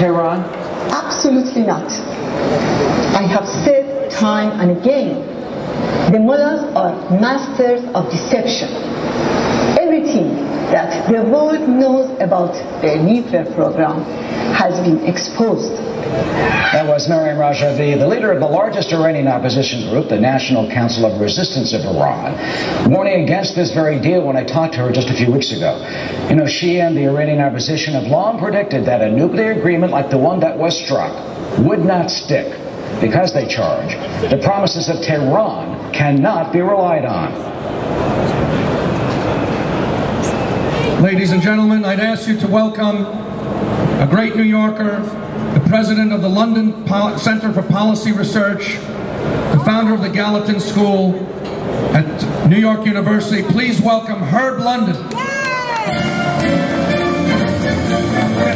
Tehran? Absolutely not. I have said time and again, the mullahs are masters of deception. Everything that the world knows about the nuclear program has been exposed. That was Maryam Rajavi, the leader of the largest Iranian opposition group, the National Council of Resistance of Iran, warning against this very deal when I talked to her just a few weeks ago. You know, she and the Iranian opposition have long predicted that a nuclear agreement like the one that was struck would not stick because they charge the promises of Tehran cannot be relied on. Ladies and gentlemen, I'd ask you to welcome a great New Yorker, president of the London Center for Policy Research, the founder of the Gallatin School at New York University. Please welcome Herb London.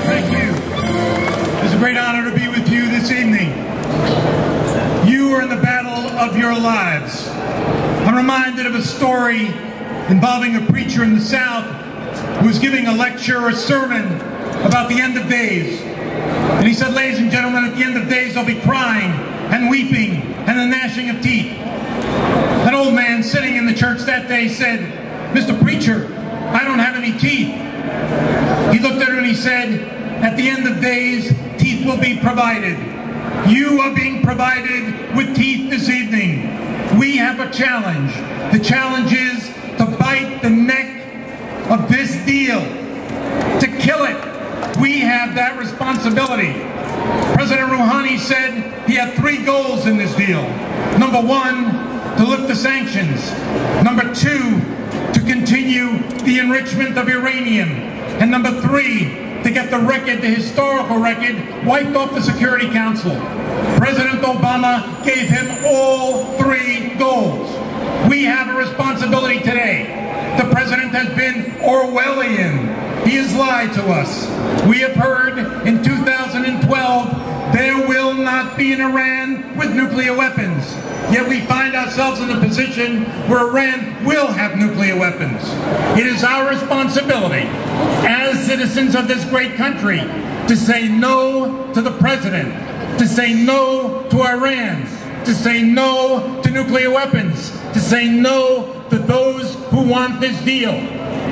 Thank you. It's a great honor to be with you this evening. You are in the battle of your lives. I'm reminded of a story involving a preacher in the South who was giving a lecture or a sermon about the end of days. And he said, ladies and gentlemen, at the end of days, I'll be crying and weeping and the gnashing of teeth. An old man sitting in the church that day said, Mr. Preacher, I don't have any teeth. He looked at her and he said, at the end of days, teeth will be provided. You are being provided with teeth this evening. We have a challenge. The challenge is to bite the neck of this deal, to kill it. That responsibility. President Rouhani said he had three goals in this deal. Number one, to lift the sanctions. Number two, to continue the enrichment of uranium. And number three, to get the record, the historical record, wiped off the Security Council. President Obama gave him all three goals. We have a responsibility today. The president has been Orwellian. He has lied to us. We have heard in 2012 there will not be an Iran with nuclear weapons. Yet we find ourselves in a position where Iran will have nuclear weapons. It is our responsibility as citizens of this great country to say no to the president, to say no to Iran, to say no to nuclear weapons, to say no to those who want this deal.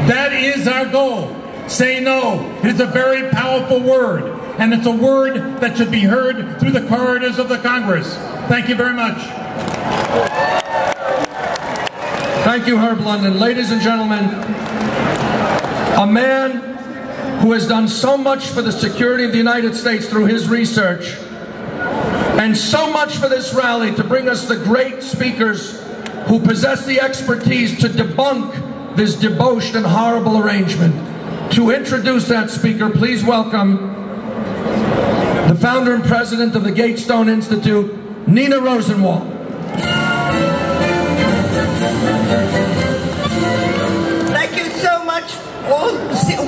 That is our goal. Say no. It is a very powerful word, and it's a word that should be heard through the corridors of the Congress. Thank you very much. Thank you, Herb London. Ladies and gentlemen, a man who has done so much for the security of the United States through his research, and so much for this rally to bring us the great speakers who possess the expertise to debunk this debauched and horrible arrangement. To introduce that speaker, please welcome the founder and president of the Gatestone Institute, Nina Rosenwald. Thank you so much. All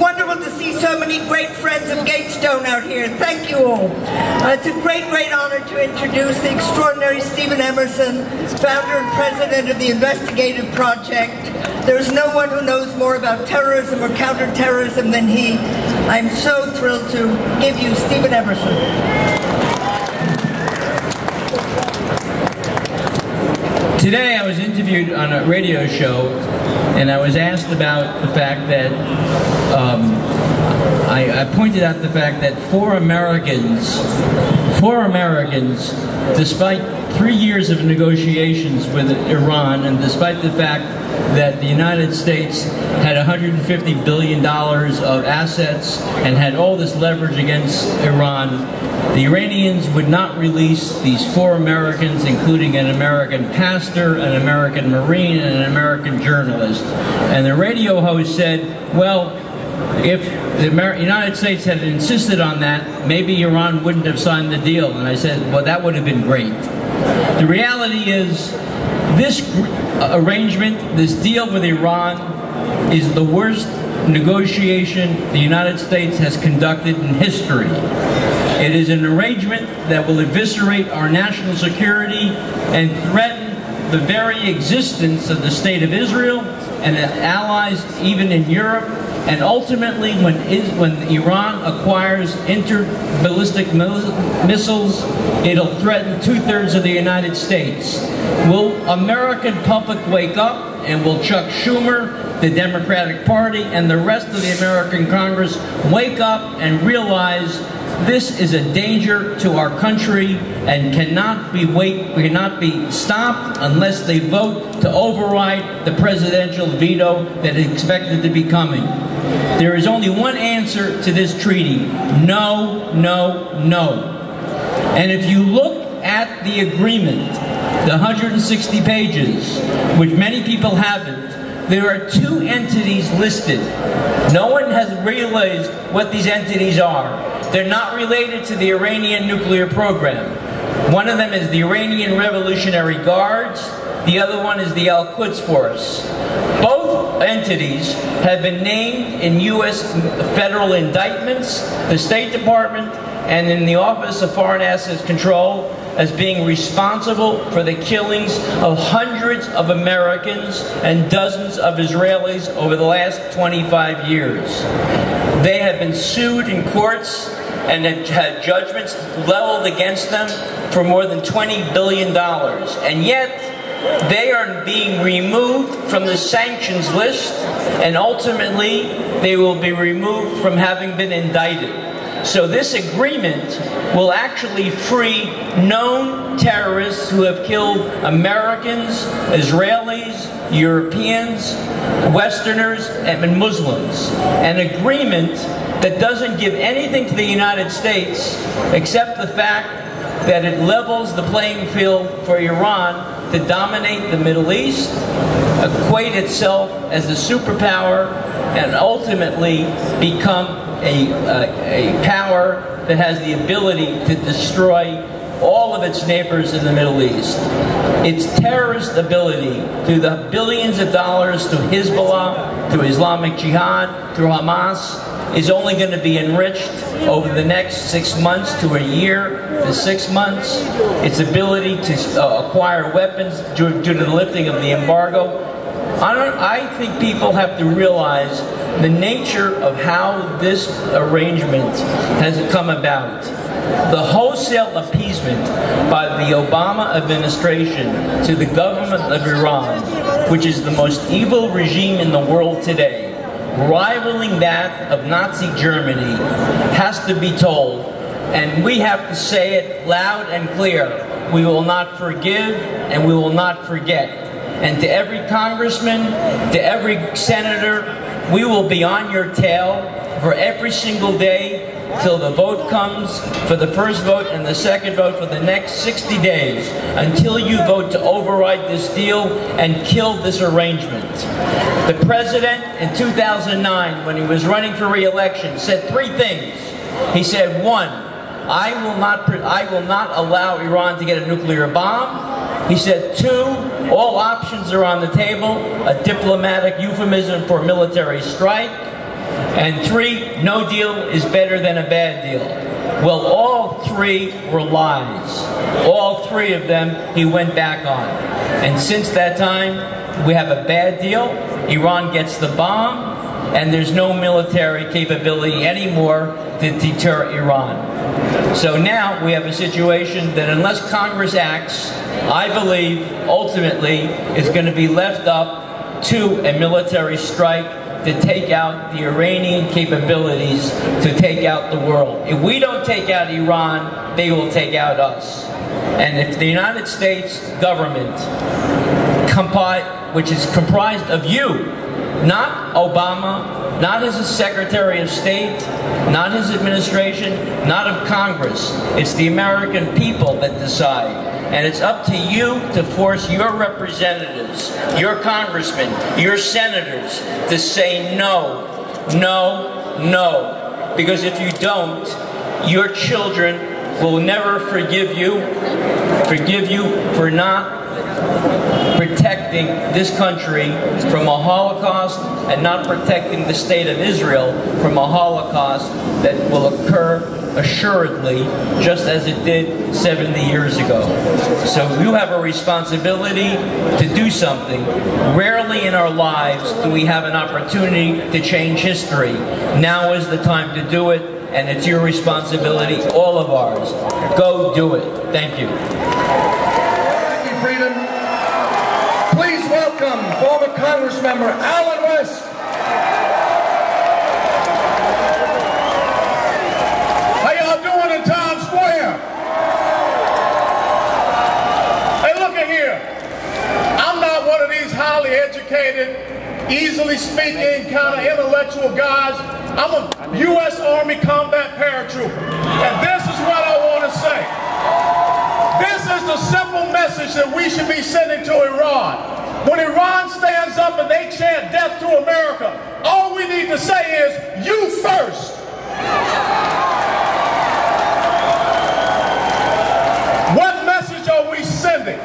wonderful to see so many great friends of Gatestone out here. Thank you all. Uh, it's a great, great honor to introduce the extraordinary Steven Emerson, founder and president of the Investigative Project. There's no one who knows more about terrorism or counterterrorism than he. I'm so thrilled to give you Steven Emerson. Today I was interviewed on a radio show and I was asked about the fact that um, I, I, pointed out the fact that four Americans, four Americans, despite three years of negotiations with Iran and despite the fact that the United States had $150 billion of assets and had all this leverage against Iran, the Iranians would not release these four Americans, including an American pastor, an American Marine, and an American journalist. And the radio host said, well, if the United States had insisted on that, maybe Iran wouldn't have signed the deal. And I said, well, that would have been great. The reality is, this uh, arrangement, this deal with Iran, is the worst negotiation the United States has conducted in history. It is an arrangement that will eviscerate our national security and threaten the very existence of the State of Israel and allies even in Europe And ultimately, when, when Iran acquires inter-ballistic missiles, it'll threaten two-thirds of the United States. Will American public wake up and will Chuck Schumer, the Democratic Party, and the rest of the American Congress wake up and realize this is a danger to our country and cannot be wait cannot be stopped unless they vote to override the presidential veto that is expected to be coming. There is only one answer to this treaty. No, no, no. And if you look at the agreement, the 160 pages, which many people haven't, there are two entities listed. No one has realized what these entities are. They're not related to the Iranian nuclear program. One of them is the Iranian Revolutionary Guards. The other one is the Al-Quds Force. Both entities have been named in U.S. federal indictments, the State Department, and in the Office of Foreign Assets Control as being responsible for the killings of hundreds of Americans and dozens of Israelis over the last 25 years. They have been sued in courts and have had judgments leveled against them for more than $20 billion. And yet, they are being removed from the sanctions list, and ultimately, they will be removed from having been indicted. So this agreement will actually free known terrorists who have killed Americans, Israelis, Europeans, Westerners, and Muslims. An agreement that doesn't give anything to the United States except the fact that it levels the playing field for Iran to dominate the Middle East, equate itself as a superpower, and ultimately become a, a, a power that has the ability to destroy all of its neighbors in the Middle East. Its terrorist ability, through the billions of dollars to Hezbollah, through Islamic Jihad, through Hamas, is only going to be enriched over the next six months to a year to six months. Its ability to uh, acquire weapons due, due, to the lifting of the embargo. I, I think people have to realize the nature of how this arrangement has come about. The wholesale appeasement by the Obama administration to the government of Iran, which is the most evil regime in the world today, rivaling that of Nazi Germany, has to be told, and we have to say it loud and clear. We will not forgive and we will not forget. And to every congressman, to every senator, we will be on your tail for every single day till the vote comes for the first vote and the second vote for the next 60 days until you vote to override this deal and kill this arrangement. The president in 2009, when he was running for re-election, said three things. He said, one, I will not, I will not allow Iran to get a nuclear bomb. He said, two, all options are on the table, a diplomatic euphemism for military strike. And three, no deal is better than a bad deal. Well, all three were lies. All three of them he went back on. And since that time, we have a bad deal. Iran gets the bomb, and there's no military capability anymore to deter Iran. So now we have a situation that unless Congress acts, I believe ultimately is going to be left up to a military strike to take out the Iranian capabilities to take out the world. If we don't take out Iran, they will take out us. And if the United States government, which is comprised of you, not Obama, not his Secretary of State, not his administration, not of Congress. It's the American people that decide. And it's up to you to force your representatives, your congressmen, your senators to say no, no, no. Because if you don't, your children will never forgive you, forgive you for not protecting this country from a Holocaust and not protecting the state of Israel from a Holocaust that will occur assuredly, just as it did 70 years ago. So you have a responsibility to do something. Rarely in our lives do we have an opportunity to change history. Now is the time to do it, and it's your responsibility, all of ours. Go do it. Thank you. Thank you, Freedom. Congressmember Allen West. How y'all doing in Times Square? Hey, look at here. I'm not one of these highly educated, easily speaking, kind of intellectual guys. I'm a U.S. Army combat paratrooper. And this is what I want to say. This is the simple message that we should be sending to Iran. When Iran stands up and they chant death to America, all we need to say is, you first. What message are we sending?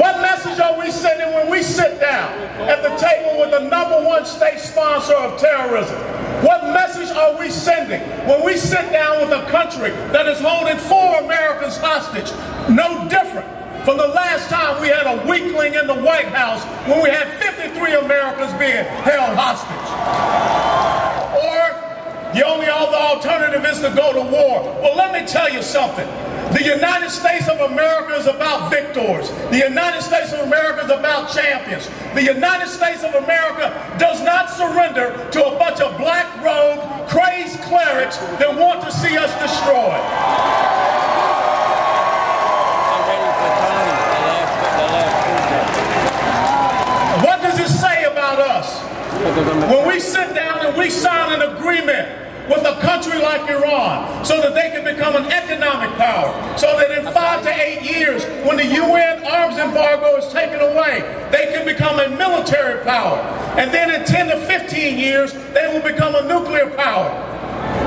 What message are we sending when we sit down at the table with the number one state sponsor of terrorism? What message are we sending when we sit down with a country that is holding four Americans hostage? No from the last time we had a weakling in the White House when we had 53 Americans being held hostage. Or the only other alternative is to go to war. Well, let me tell you something. The United States of America is about victors. The United States of America is about champions. The United States of America does not surrender to a bunch of black robe, crazed clerics that want to see us destroyed. What does it say about us? When we sit down and we sign an agreement with a country like Iran so that they can become an economic power, so that in five to eight years, when the UN arms embargo is taken away, they can become a military power. And then in 10 to 15 years, they will become a nuclear power.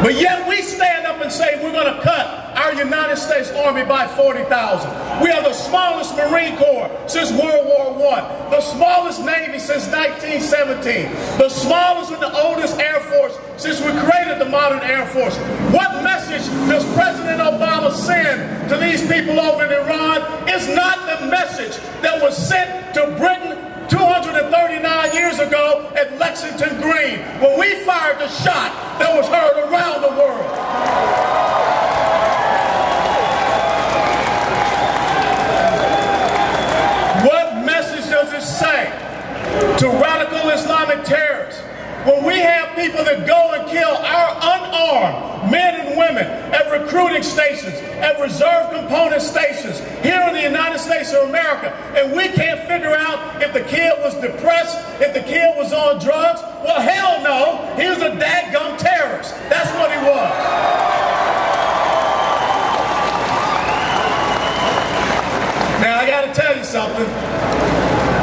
But yet we stand up and say we're going to cut our United States Army by 40,000. We are the smallest Marine Corps since World War I, the smallest Navy since 1917, the smallest and the oldest Air Force since we created the modern Air Force. What message does President Obama send to these people over in Iran? Is not the message that was sent to 239 years ago at Lexington Green when we fired the shot that was heard around the world. What message does it say to radical Islamic terrorists when we have people that go and kill our unarmed men and women at recruiting stations, at reserve component stations here in the United States of America, and we can't figure out if the kid was depressed, if the kid was on drugs? Well, hell no. He was a dadgum terrorist. That's what he was. Now, I got to tell you something.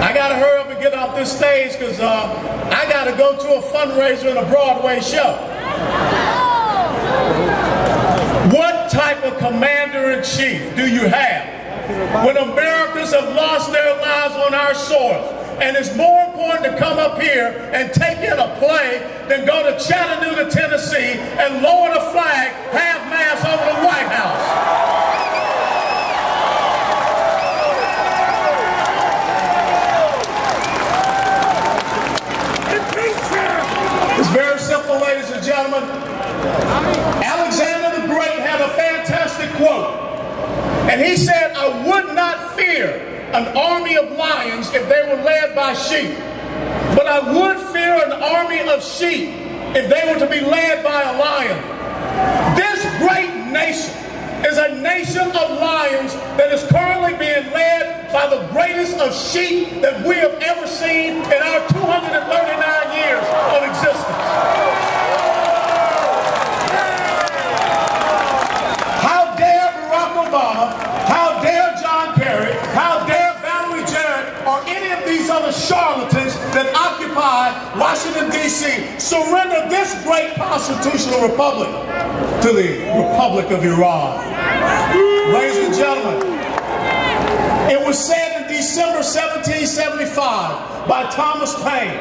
I got to hurry up and get off this stage because uh, I got to go to a fundraiser and a Broadway show. What type of commander in chief do you have when Americans have lost their lives on our soil? And it's more important to come up here and take in a play than go to Chattanooga, Tennessee and lower the flag half-mast over the White House. It's very simple, ladies and gentlemen. Alexander the Great had a fantastic quote. And he said, I would not fear an army of lions if they were led by sheep. But I would fear an army of sheep if they were to be led by a lion. This great nation is a nation of lions that is currently being led by the greatest of sheep that we have ever seen in our 239 other charlatans that occupy Washington, D.C. surrender this great constitutional republic to the Republic of Iran. Ladies and gentlemen, it was said in December 1775 by Thomas Paine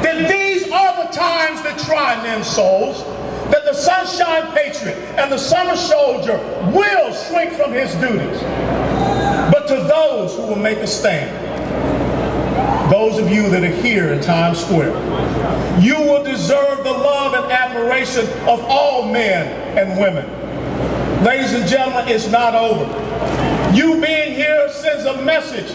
that these are the times that try men's souls. that the sunshine patriot and the summer soldier will shrink from his duties. But to those who will make a stand, those of you that are here in Times Square, you will deserve the love and admiration of all men and women. Ladies and gentlemen, it's not over. You being here sends a message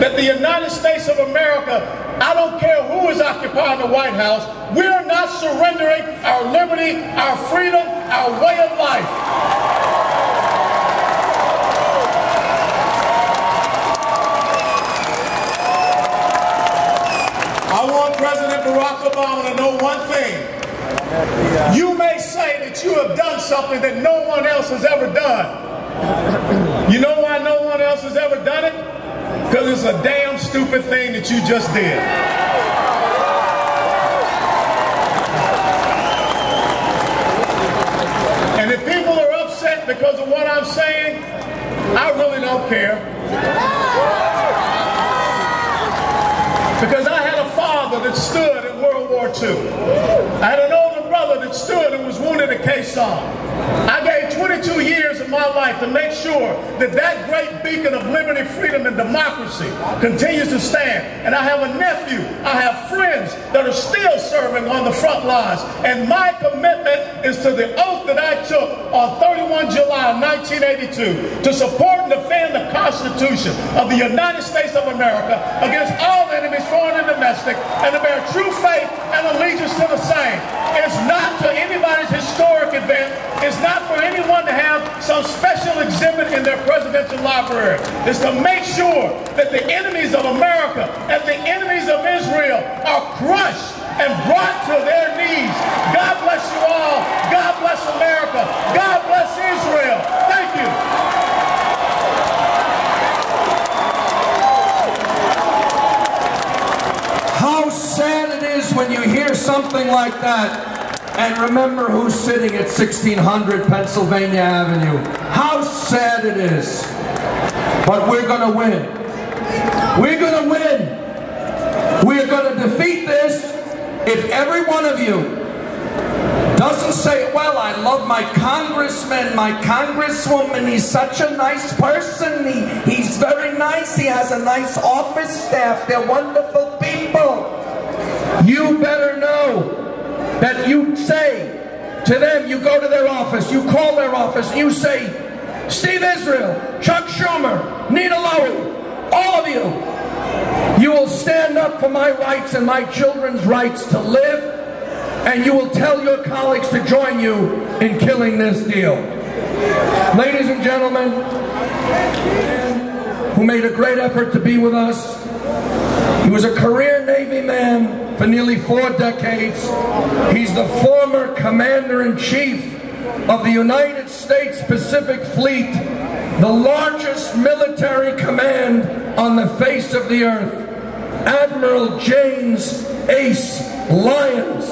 that the United States of America, I don't care who is occupying the White House, we're not surrendering our liberty, our freedom, our way of life. President Barack Obama to know one thing. You may say that you have done something that no one else has ever done. You know why no one else has ever done it? Because it's a damn stupid thing that you just did. And if people are upset because of what I'm saying, I really don't care. Because I War II. I had an older brother that stood and was wounded at Sanh. I gave 22 years of my life to make sure that that great beacon of liberty, freedom, and democracy continues to stand. And I have a nephew, I have friends that are still serving on the front lines. And my commitment is to the oath that I took on 31 July 1982 to support and defend the Constitution of the United States of America against all enemies, foreign and domestic, and to bear true faith and allegiance to the same. It's not to anybody's historic event. It's not for anyone to have some special exhibit in their presidential library. It's to make sure that the enemies of America and the enemies of Israel are crushed and brought to their knees. God bless you all. God bless America. God bless Israel. Thank you. How sad it is when you hear something like that and remember who's sitting at 1600 Pennsylvania Avenue. How sad it is. But we're going to win. We're going to win. We're going to defeat this if every one of you doesn't say, well, I love my congressman, my congresswoman, he's such a nice person, he, he's very nice, he has a nice office staff, they're wonderful people. You better know that you say to them, you go to their office, you call their office, you say, Steve Israel, Chuck Schumer, Nina Lowey, all of you, you will stand up for my rights and my children's rights to live and you will tell your colleagues to join you in killing this deal. Ladies and gentlemen, who made a great effort to be with us. He was a career Navy man for nearly four decades. He's the former Commander-in-Chief of the United States Pacific Fleet, the largest military command on the face of the earth. Admiral James Ace Lyons.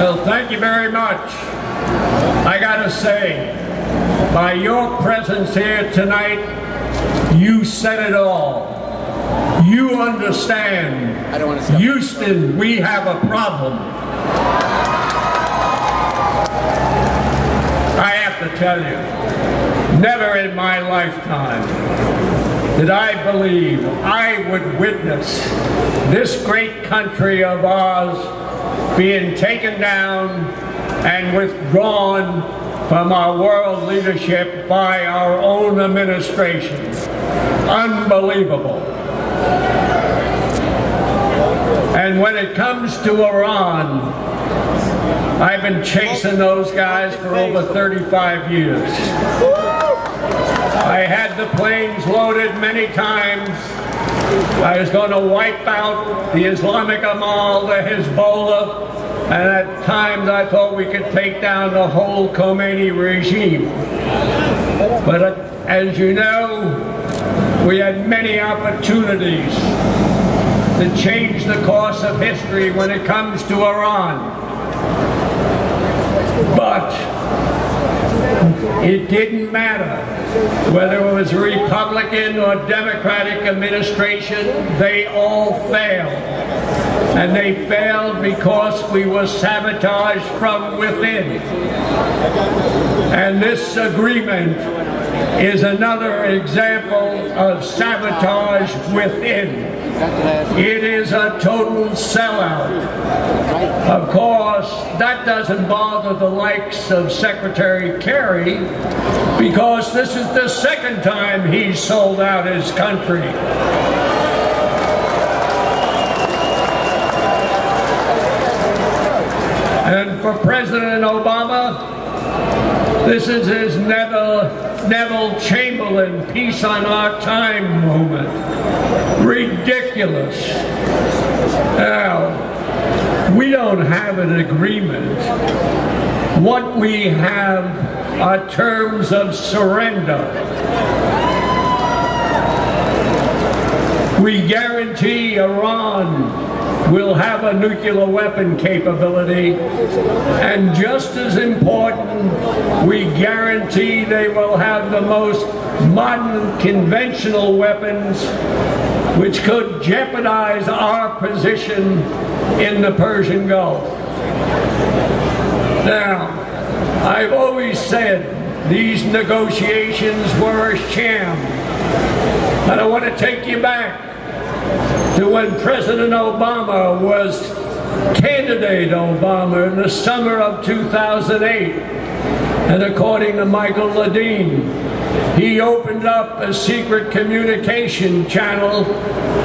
Well, thank you very much. I gotta say, by your presence here tonight, you said it all. You understand. I don't want to Houston, we have a problem. I have to tell you, never in my lifetime did I believe I would witness this great country of ours being taken down and withdrawn from our world leadership by our own administration. Unbelievable. And when it comes to Iran, I've been chasing those guys for over 35 years. I had the planes loaded many times. I was going to wipe out the Islamic Amal, the Hezbollah, and at times I thought we could take down the whole Khomeini regime. But uh, as you know, we had many opportunities to change the course of history when it comes to Iran. But it didn't matter whether it was a Republican or Democratic administration, they all failed. And they failed because we were sabotaged from within. And this agreement is another example of sabotage within. It is a total sellout. Of course, that doesn't bother the likes of Secretary Kerry because this is the second time he's sold out his country. And for President Obama, this is his Neville, Neville Chamberlain peace on our time moment. Ridiculous. Now, we don't have an agreement. What we have are terms of surrender. We guarantee Iran will have a nuclear weapon capability, and just as important, we guarantee they will have the most modern conventional weapons which could jeopardize our position in the Persian Gulf. Now, I've always said these negotiations were a sham. And I want to take you back to when President Obama was candidate Obama in the summer of 2008. And according to Michael Ledeen, he opened up a secret communication channel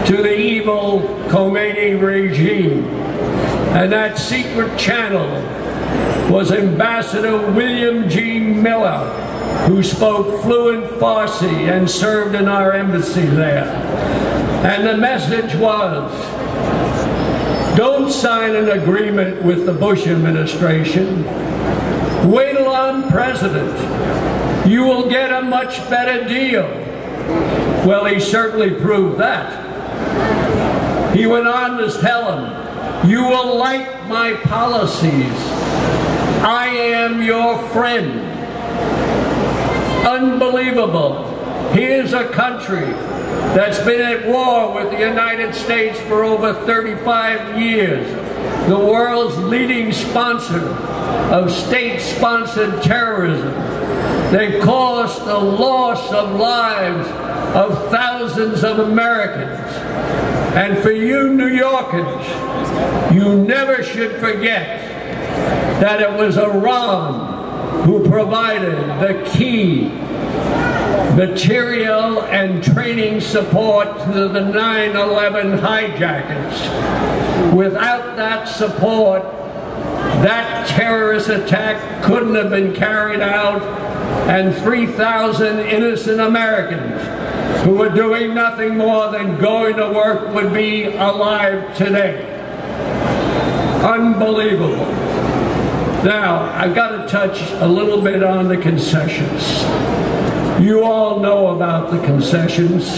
to the evil Khomeini regime. And that secret channel was Ambassador William G. Miller, who spoke fluent Farsi and served in our embassy there. And the message was, don't sign an agreement with the Bush administration. Wait till I'm president. You will get a much better deal. Well, he certainly proved that. He went on to tell him, you will like my policies. I am your friend. Unbelievable. Here's a country that's been at war with the United States for over 35 years, the world's leading sponsor of state-sponsored terrorism. They caused the loss of lives of thousands of Americans. And for you New Yorkers, you never should forget that it was Iran who provided the key material and training support to the 9-11 hijackers. Without that support, that terrorist attack couldn't have been carried out and 3,000 innocent Americans who were doing nothing more than going to work would be alive today. Unbelievable. Now, I've got to touch a little bit on the concessions. You all know about the concessions,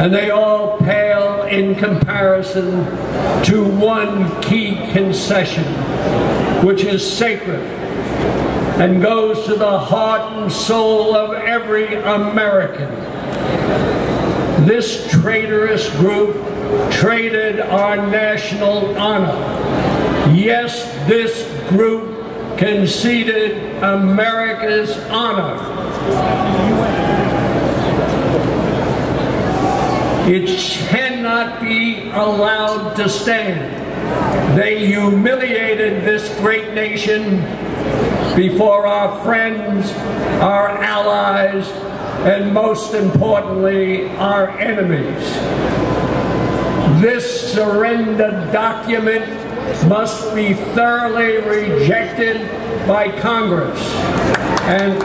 and they all pale in comparison to one key concession, which is sacred and goes to the heart and soul of every American. This traitorous group traded our national honor. Yes, this group conceded America's honor it cannot be allowed to stand. They humiliated this great nation before our friends, our allies, and most importantly, our enemies. This surrender document must be thoroughly rejected by Congress. And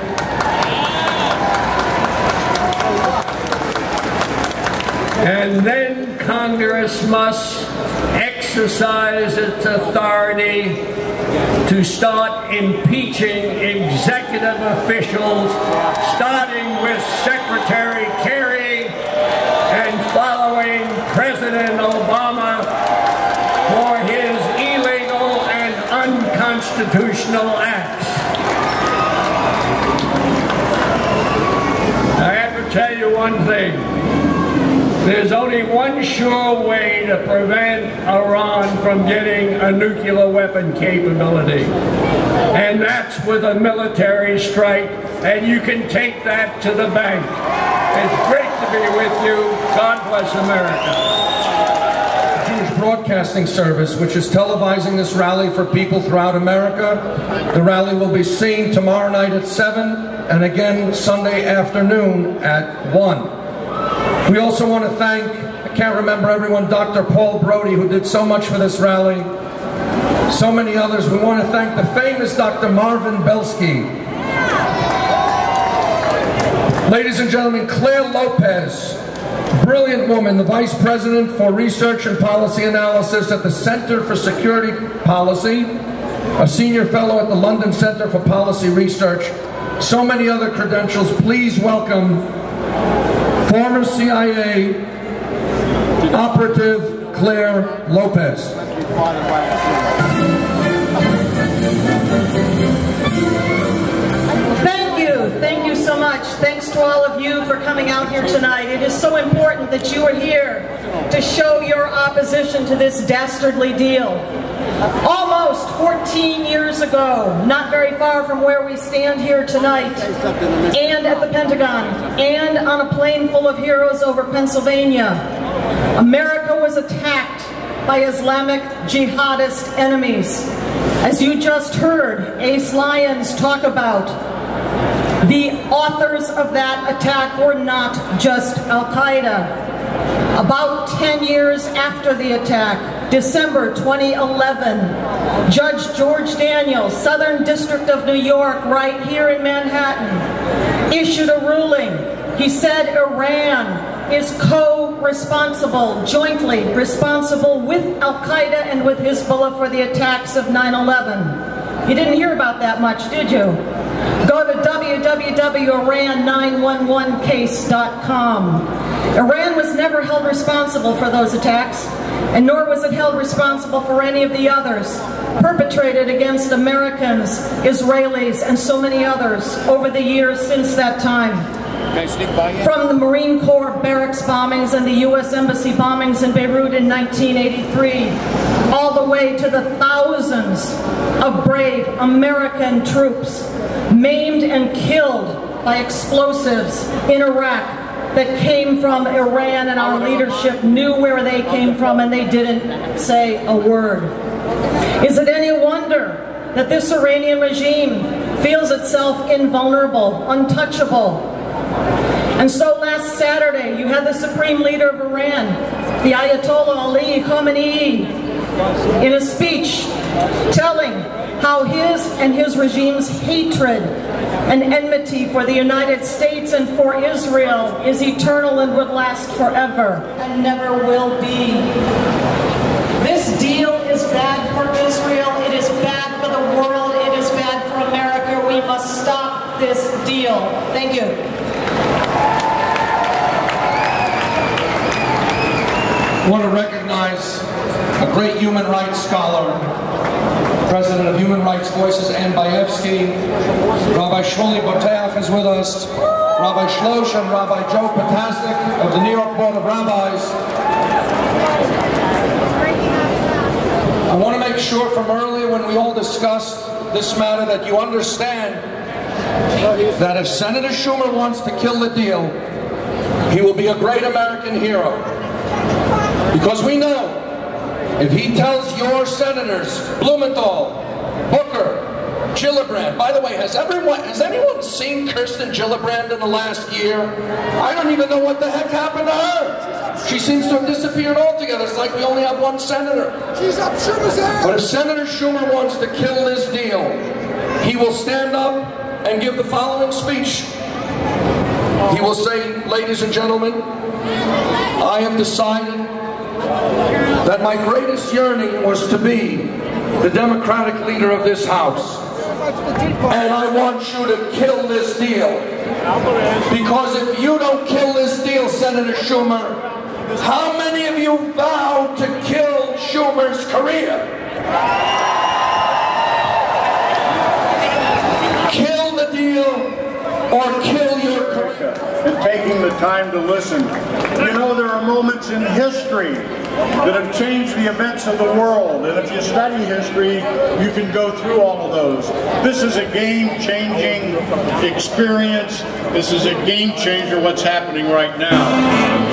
And then Congress must exercise its authority to start impeaching executive officials, starting with Secretary Kerry and following President Obama for his illegal and unconstitutional acts. I have to tell you one thing. There's only one sure way to prevent Iran from getting a nuclear weapon capability. And that's with a military strike. And you can take that to the bank. It's great to be with you. God bless America. Jewish Broadcasting Service, which is televising this rally for people throughout America. The rally will be seen tomorrow night at 7 and again Sunday afternoon at 1. We also want to thank, I can't remember everyone, Dr. Paul Brody, who did so much for this rally. So many others. We want to thank the famous Dr. Marvin Belsky. Ladies and gentlemen, Clare Lopez, brilliant woman, the Vice President for Research and Policy Analysis at the Center for Security Policy, a Senior Fellow at the London Center for Policy Research, so many other credentials. Please welcome former CIA operative Clare Lopez. Thank you. Thank you so much. Thanks to all of you for coming out here tonight. It is so important that you are here to show your opposition to this dastardly deal. Almost 14 years ago, not very far from where we stand here tonight, and at the Pentagon, and on a plane full of heroes over Pennsylvania, America was attacked by Islamic jihadist enemies. As you just heard Ace Lyons talk about, the authors of that attack were not just Al-Qaeda. About 10 years after the attack, December 2011, Judge George Daniels, Southern District of New York, right here in Manhattan, issued a ruling. He said Iran is co-responsible, jointly responsible with Al-Qaeda and with Hezbollah for the attacks of 9-11. You didn't hear about that much, did you? Go to www.iran911case.com. Iran was never held responsible for those attacks, and nor was it held responsible for any of the others perpetrated against Americans, Israelis, and so many others over the years since that time. From the Marine Corps barracks bombings and the U.S. Embassy bombings in Beirut in 1983, all the way to the thousands of brave American troops maimed and killed by explosives in Iraq that came from Iran and our leadership knew where they came from and they didn't say a word. Is it any wonder that this Iranian regime feels itself invulnerable, untouchable, and so last Saturday, you had the supreme leader of Iran, the Ayatollah Ali Khamenei, in a speech telling how his and his regime's hatred and enmity for the United States and for Israel is eternal and would last forever and never will be. This deal is bad for Israel, it is bad for the world, it is bad for America. We must stop this deal. Thank you. I want to recognize a great human rights scholar, president of Human Rights Voices, Anne Bayefsky. Rabbi Shmuley Boteach is with us. Rabbi Shlosh and Rabbi Joe Potasnik of the New York Board of Rabbis. I want to make sure from earlier when we all discussed this matter that you understand that if Senator Schumer wants to kill the deal, he will be a great American hero. Because we know if he tells your senators, Blumenthal, Booker, Gillibrand, by the way, has everyone has anyone seen Kirsten Gillibrand in the last year? I don't even know what the heck happened to her. She seems to have disappeared altogether. It's like we only have one senator. She's up Schumer's ass. But if Senator Schumer wants to kill this deal, he will stand up and give the following speech. He will say, ladies and gentlemen, I have decided that my greatest yearning was to be the Democratic leader of this House. And I want you to kill this deal. Because if you don't kill this deal, Senator Schumer, how many of you vowed to kill Schumer's career? Kill the deal or kill taking the time to listen. You know, there are moments in history that have changed the events of the world, and if you study history, you can go through all of those. This is a game-changing experience. This is a game changer what's happening right now.